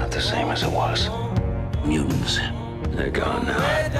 not the same as it was. Mutants. They're gone now.